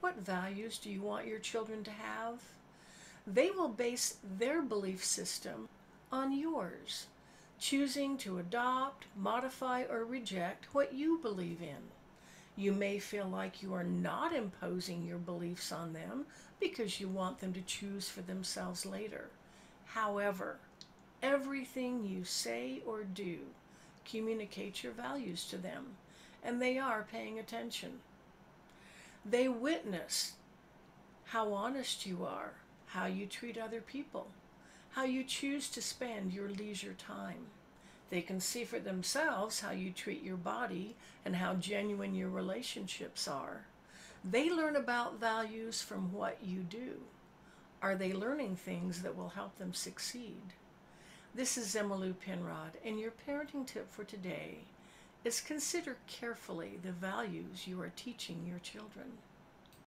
What values do you want your children to have? They will base their belief system on yours, choosing to adopt, modify, or reject what you believe in. You may feel like you are not imposing your beliefs on them because you want them to choose for themselves later. However, everything you say or do communicates your values to them, and they are paying attention. They witness how honest you are, how you treat other people, how you choose to spend your leisure time. They can see for themselves how you treat your body and how genuine your relationships are. They learn about values from what you do. Are they learning things that will help them succeed? This is Emmalou Penrod, and your parenting tip for today is consider carefully the values you are teaching your children.